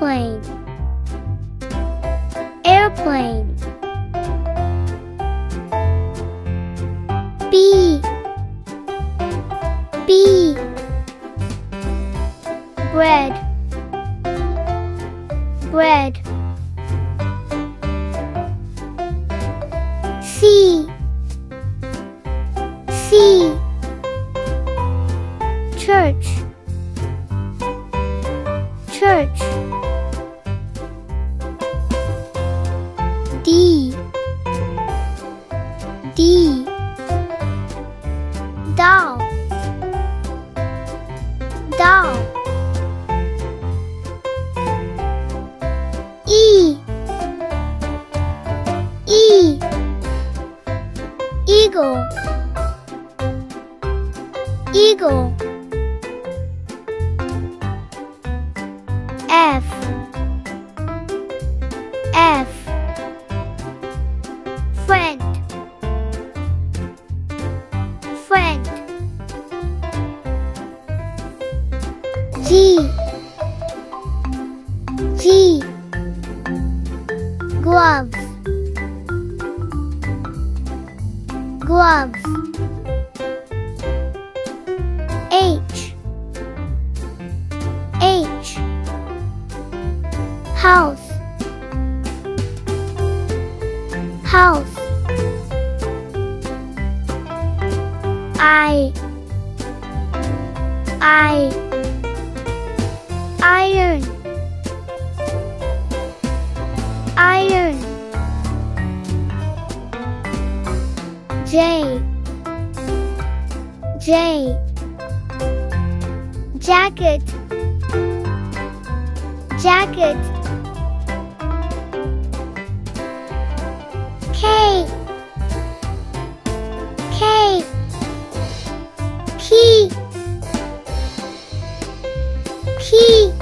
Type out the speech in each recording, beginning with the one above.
airplane. Airplane. B. B. Bread. Bread. C. eagle. F. F. Friend. Friend. G. G. Gloves. Gloves house. House. I. I. Iron. Iron. J. J. Jacket. Jacket P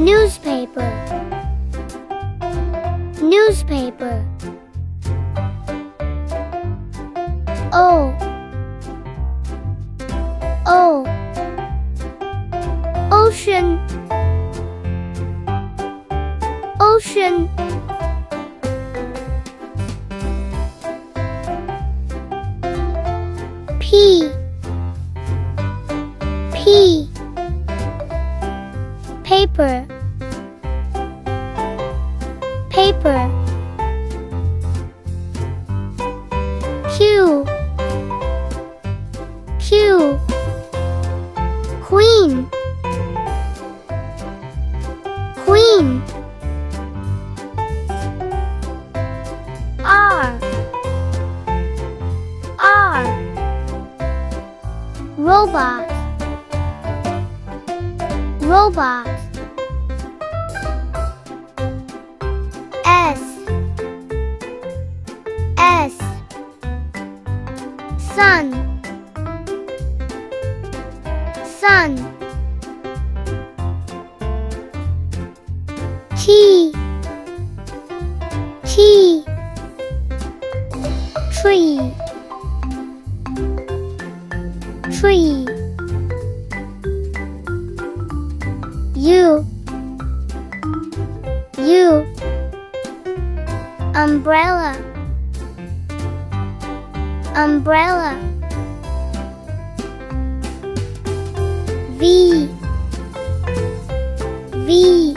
newspaper. Newspaper. O. O. Ocean. Ocean paper. Paper. Q Q Queen. Queen. R. R. Robot. Robot T T Tree. Tree. U U Umbrella. Umbrella. V. V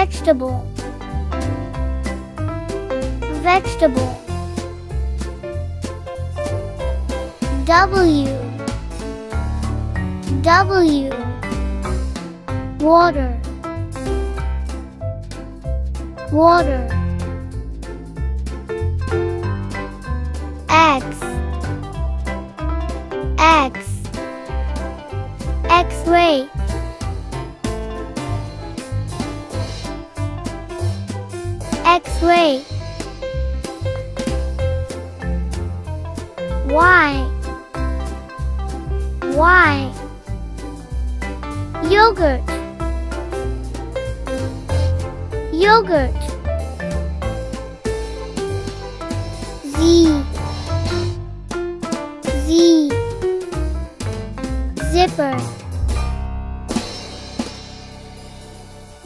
Vegetable. Vegetable. W. W. Water. Water. X X X-ray Grape. Y. Y. Yogurt. Yogurt. Z. Z. Zipper.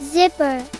Zipper.